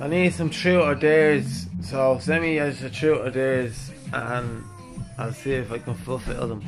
I need some true or dares, so send me as a true or dares and I'll see if I can fulfill them.